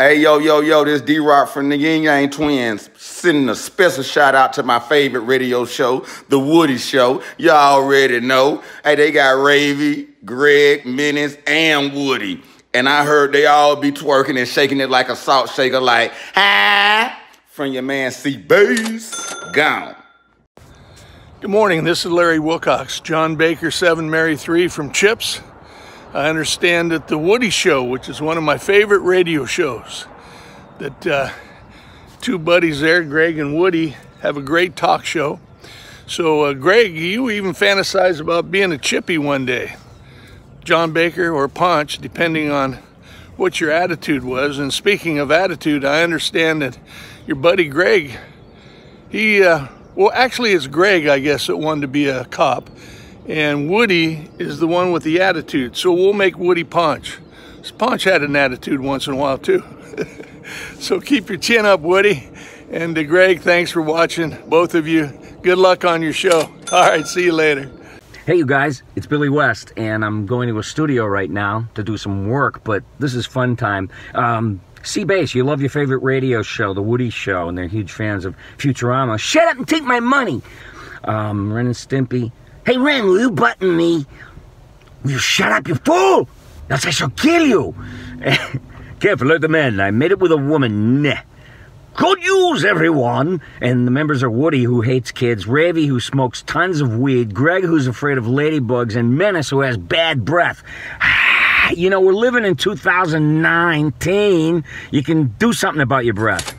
Hey, yo, yo, yo, this D-Roc from the Ying Yang Twins sending a special shout out to my favorite radio show, The Woody Show. Y'all already know. Hey, they got Ravy, Greg, Menace, and Woody. And I heard they all be twerking and shaking it like a salt shaker, like, ah, from your man C Bass. Gone. Good morning, this is Larry Wilcox, John Baker 7 Mary 3 from CHiPs. I understand that the Woody Show, which is one of my favorite radio shows, that uh, two buddies there, Greg and Woody, have a great talk show. So, uh, Greg, you even fantasize about being a chippy one day. John Baker or Ponch, depending on what your attitude was. And speaking of attitude, I understand that your buddy Greg, he, uh, well, actually, it's Greg, I guess, that wanted to be a cop and Woody is the one with the attitude. So we'll make Woody Ponch. Ponch had an attitude once in a while too. so keep your chin up, Woody. And to Greg, thanks for watching, both of you. Good luck on your show. All right, see you later. Hey, you guys, it's Billy West, and I'm going to a studio right now to do some work, but this is fun time. Um, C-Bass, you love your favorite radio show, The Woody Show, and they're huge fans of Futurama. Shut up and take my money! Um, Ren and Stimpy, Hey, Ren, will you button me? Will you shut up, you fool? Else I shall kill you. Careful, let the man. I made it with a woman. Nah. Good news, everyone! And the members are Woody, who hates kids, Ravy, who smokes tons of weed, Greg, who's afraid of ladybugs, and Menace, who has bad breath. you know, we're living in 2019. You can do something about your breath.